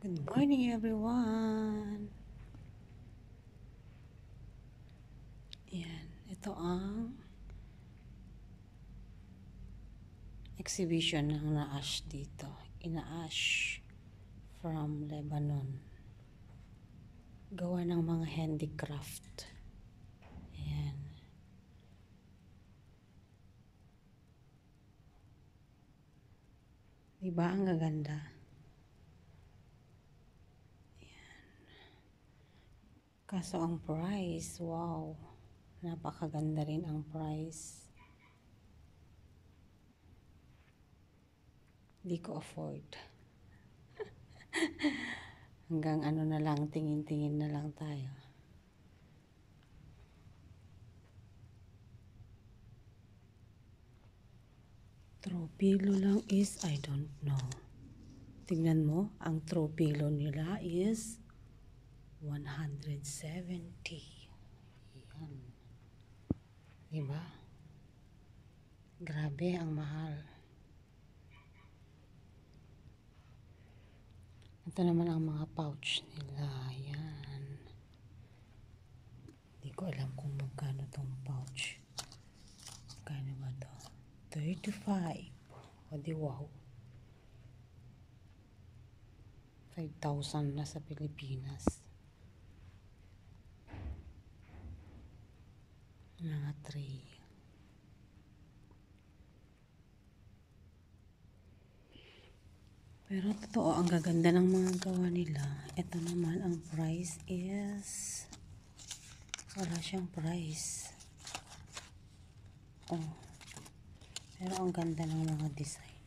Good morning, everyone. Yan, ito ang exhibition ng Naash dito. Inaash from Lebanon. Gawa ng mga handicraft. Ayan. Diba ang gaganda? Kaso ang price, wow. Napakaganda rin ang price. Hindi ko afford. Hanggang ano na lang, tingin-tingin na lang tayo. Tropilo lang is, I don't know. Tingnan mo, ang tropilo nila is 170. Yan. Diba? Grabe ang mahal. Ito naman ang mga pouch nila. Yan. Hindi ko alam kung magkano tong pouch. Magkano ba to? 35. O di wow. 5,000 na sa Pilipinas. Mga tray. Pero totoo, ang gaganda ng mga gawa nila. Ito naman, ang price is wala siyang price. Oh. Pero ang ganda ng mga design.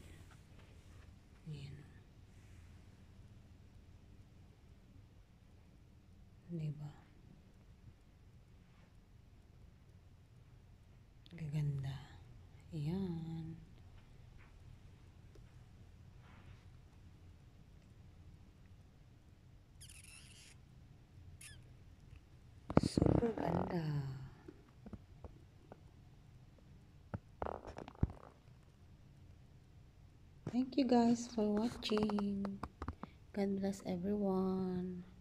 Yan. Diba? Gaganda. Yan. Super ganda. Thank you guys for watching. God bless everyone.